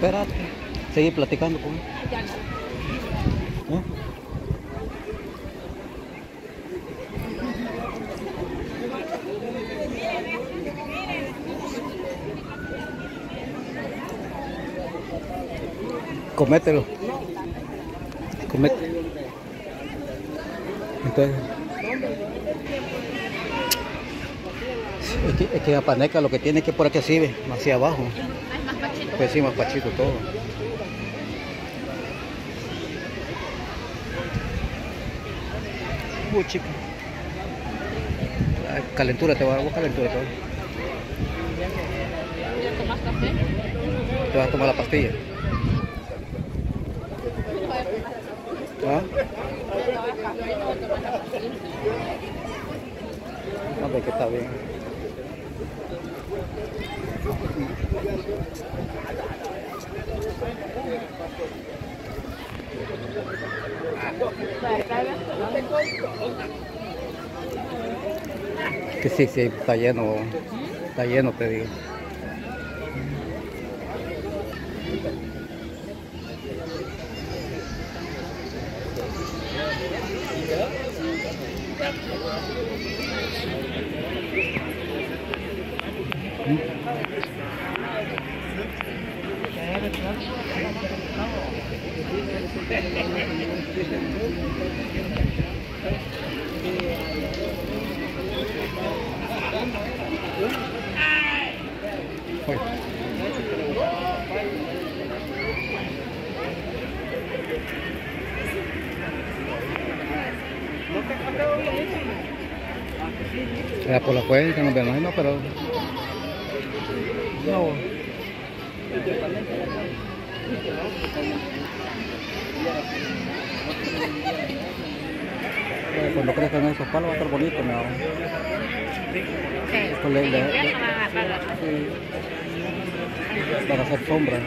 Espérate. Seguí platicando con él. ¿Eh? Comételo. Comete. Entonces. Es que, es que la paneca lo que tiene es que por aquí así, hacia abajo. Pues sí, más pachito todo. Uy, chica. Ay, Calentura, te va a dar calentura todo. ¿Ya tomas café? Te vas a tomar la pastilla. ¿Ah? No, que está bien. Que sí, sí, está lleno. Está lleno, te digo. Era por la cuenta, no me imagino, pero... No. Cuando crezcan esos palos va a estar bonito, la- invierno van a agarrar. Sí. Para hacer sombra.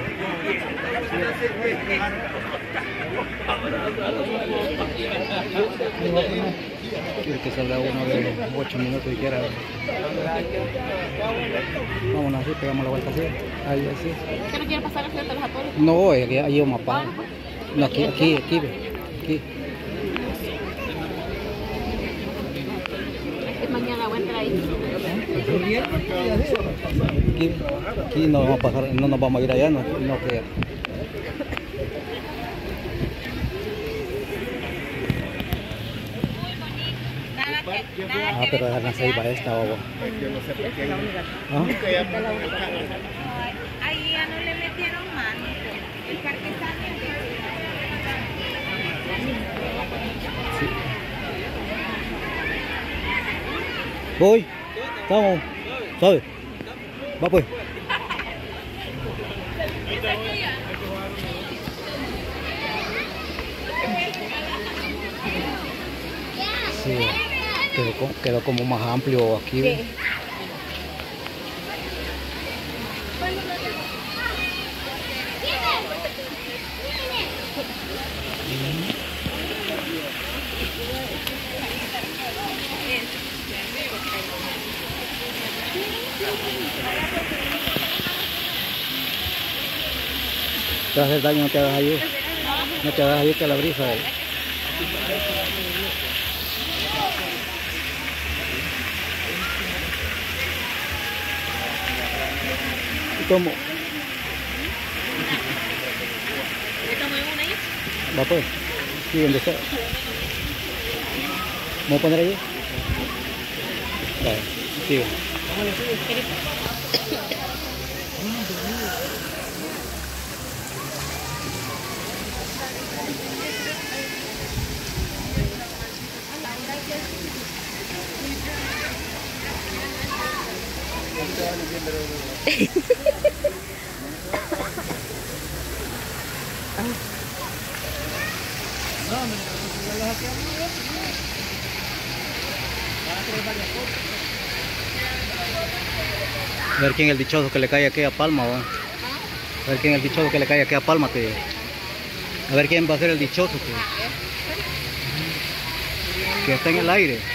Quiero que salga uno de 8 minutos y quiera. Vámonos así, pegamos la vuelta así. Ahí así. ¿Usted no quiere pasar frente de los atores? No, ahí, ahí vamos a parar. No, aquí, aquí, aquí, aquí. Es que mañana voy a entrar ahí. Aquí, aquí no vamos a pasar, no nos vamos a ir allá, no, no que Ah, pero dejarlas ahí para esta agua. ¿Ah? Ahí ya no le metieron mano. El parque está Voy, estamos, ¿sabes? Va pues. Sí, quedó, quedó como más amplio aquí. ¿ve? Te hacer daño, no te hagas ahí. No te hagas ahí que la brisa. ¿Y cómo? Va pues. Sí, donde sea. ¿Vamos a poner ahí? Vale, sigue. A ver quién es el dichoso que le cae aquí a Palma, va. A ver quién es el dichoso que le cae aquí a Palma, digo. A ver quién va a ser el dichoso que, que está en el aire.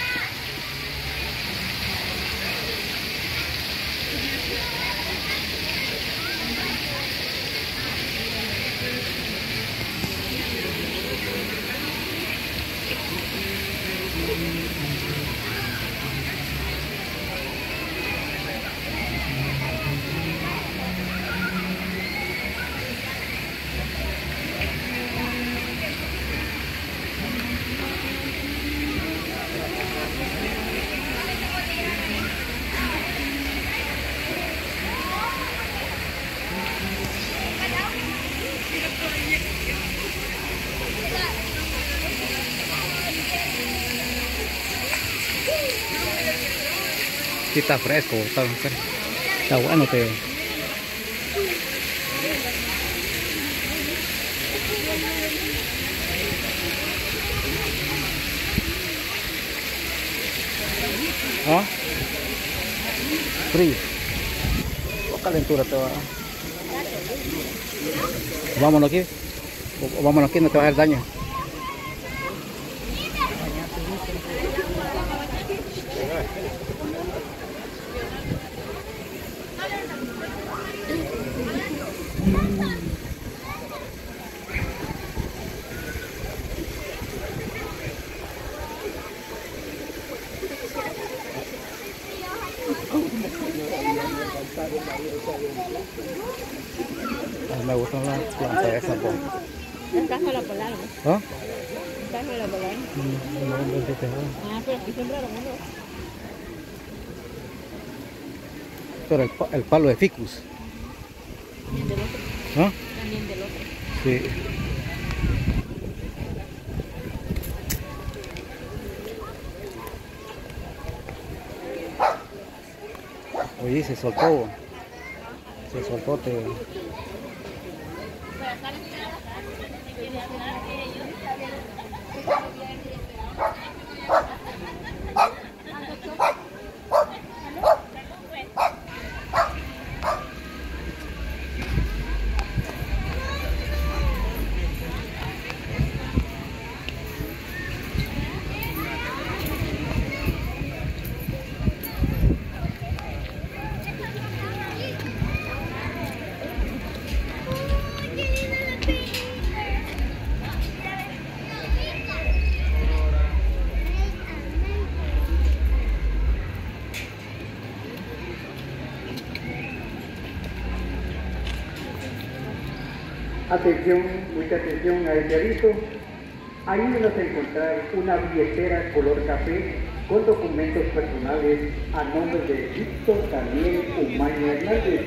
Sí está fresco, está, está bueno. Te... ¿Ah? Frío. ¿Qué calentura te va? Vámonos aquí. O- o Vámonos aquí, no te va a hacer daño. Me gustan las plantas esas. po. Estás con la. ¿Ah? Estás con la polar. No, no, no, no. Ah, pero aquí sembraron uno. Pero el, el palo de ficus. También del otro. ¿Ah? También del otro. Sí. Oye, se soltó. Se soltó. Te... Atención, mucha atención a este aviso. Ahí vas a encontrar una billetera color café con documentos personales a nombre de Víctor Daniel Umaña Hernández.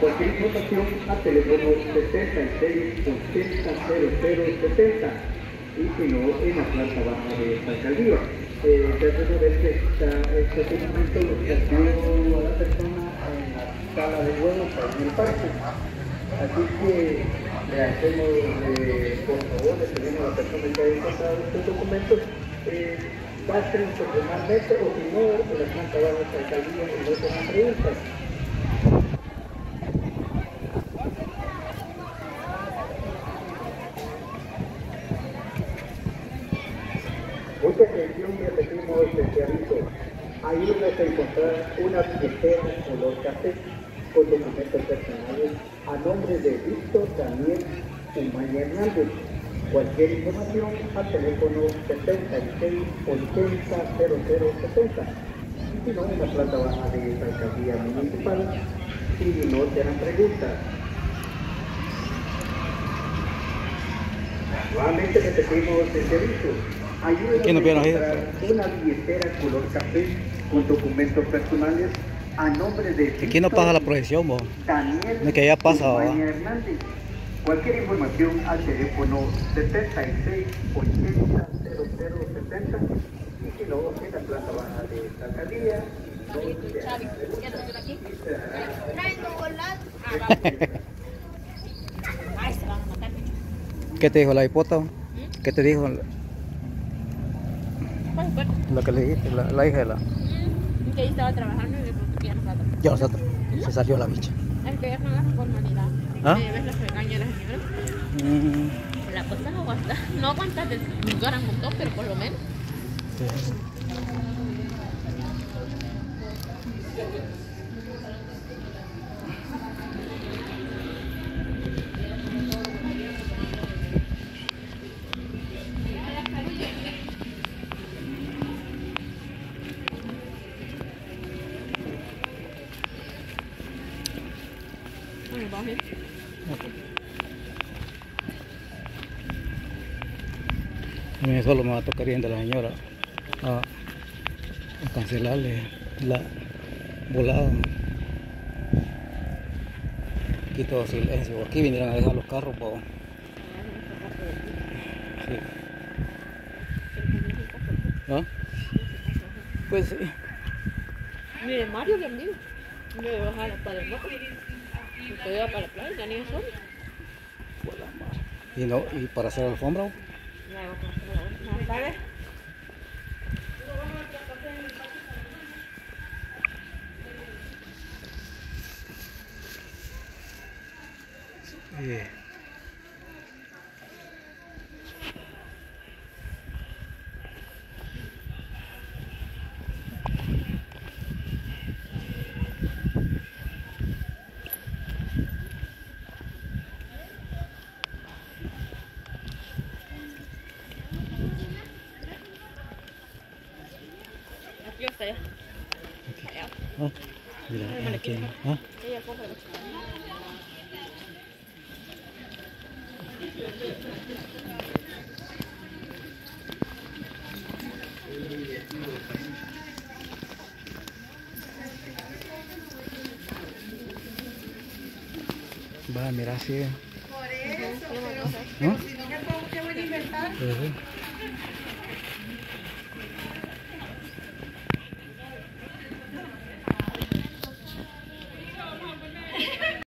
Cualquier información a teléfono 76 80 0070 y si no en la planta baja de esta alcaldía. Eh, debe saber que este documento lo cambió a la persona en la sala de juegos en el parque. Así que le hacemos, eh, por favor, le pedimos a la persona que haya encontrado estos documentos, eh, pasen personalmente o si no, la planta baja de esta alcaldía y no hagan preguntas. Mucha atención, repetimos este aviso. Ahí vas a encontrar una billetera color café con documentos personales a nombre de Víctor Daniel Umaña Hernández. Cualquier información al teléfono 76 80 0070. Y si no, en la planta baja de esta alcaldía municipal. Y no te harán preguntas. Nuevamente repetimos el servicio. Ayúdenos ¿Quién nos a encontrar una billetera color café con documentos personales a nombre de Aquí no pasa la proyección, bo. Daniel No, que ya pasa. Cualquier información al teléfono 76 80 0070 y si no, en la planta baja de esta alcaldía. donde se hace Ay, se van a matar. ¿Qué te dijo la hipota? ¿Qué te dijo lo que le dijiste, la, la hija de la... Y que ahí estaba trabajando y me preguntó que ya nosotros. Se salió la bicha. Es que no agarra formalidad. ¿Ah? Eh, ¿Ves la regaña de la señora? Mm, La cosa no aguanta. No aguanta de lugar un montón, pero por lo menos. sí. A mí solo me va a tocar de la señora a, a cancelarle la volada. Aquí todo silencio. Aquí vinieron a dejar los carros, po. Sí. ¿Ah? Pues sí. Mire, Mario que amigo. Me voy a bajar para el rojo. Me voy a para la playa, ya ni eso. Y, no, y para hacer alfombra. Ya, vamos a hacer la otra. ¿Sabes? Eh, Aquí está ya. Allá. Ah, mira, aquí, ah, va, mira. Por eso, pero, si no.